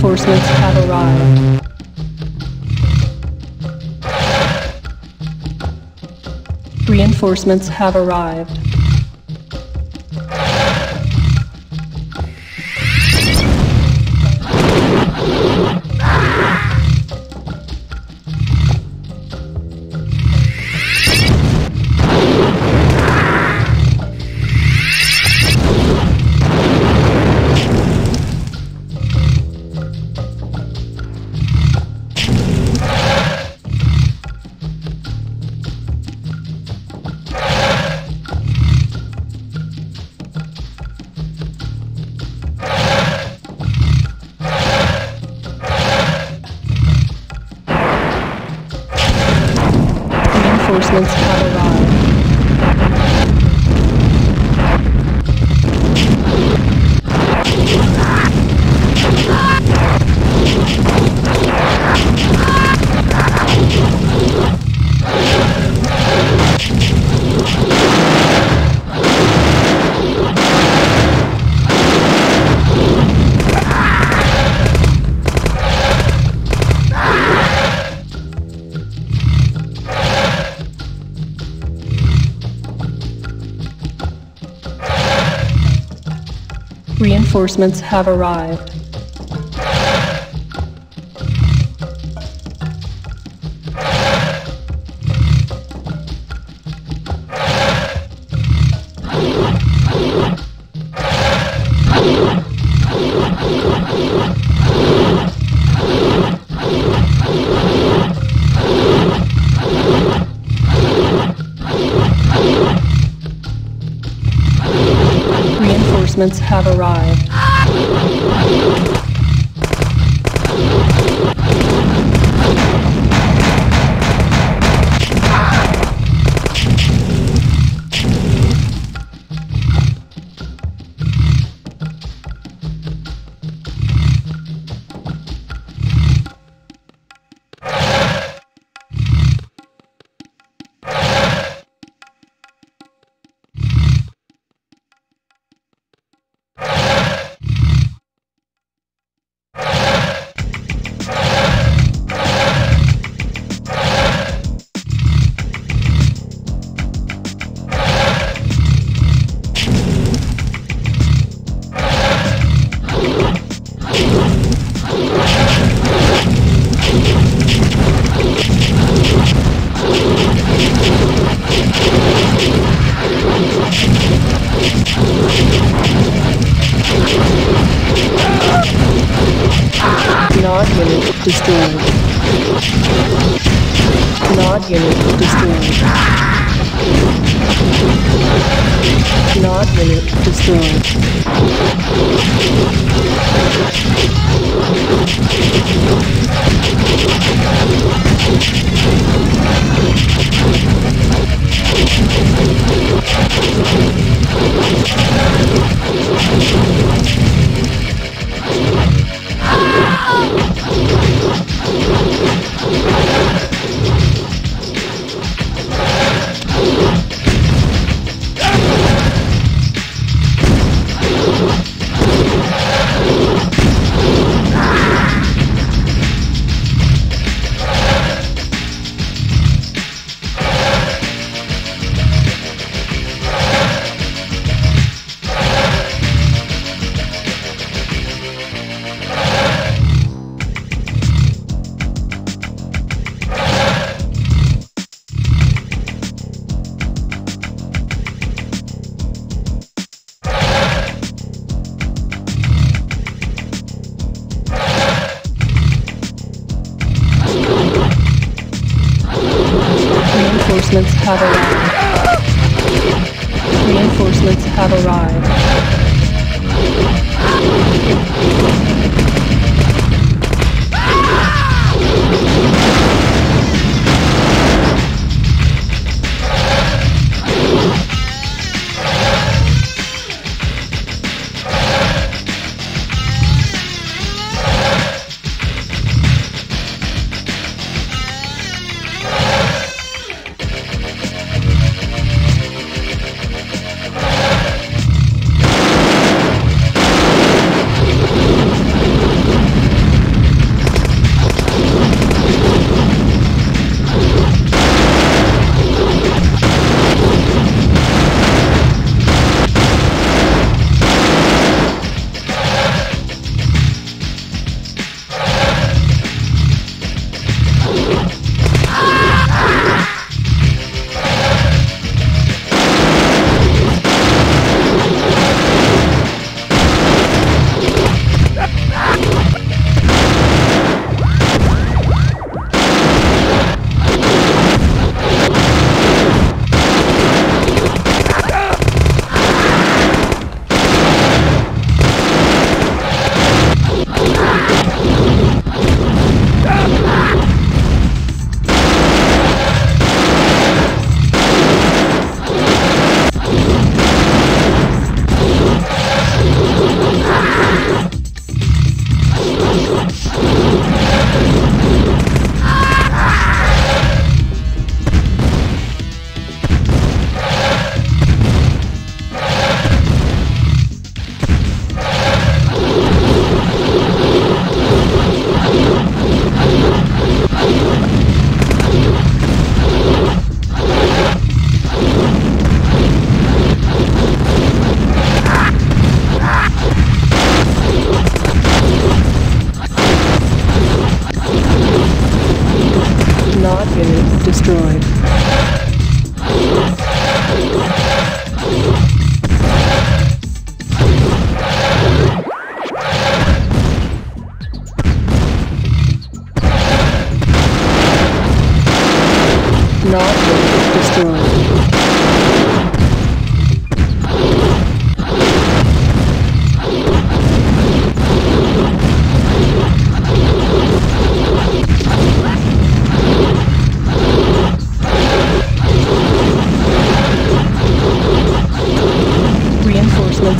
Reinforcements have arrived. Reinforcements have arrived. Reinforcements have arrived. Reinforcements have arrived. Reinforcements have arrived. Unit destroyed. Nod unit destroyed. Nod unit destroyed. Reinforcements have arrived. Reinforcements have arrived.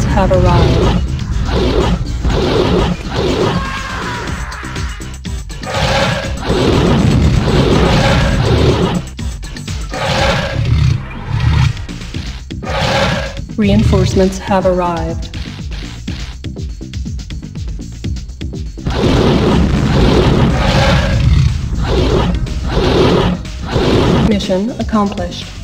Have arrived. Reinforcements have arrived. Mission accomplished.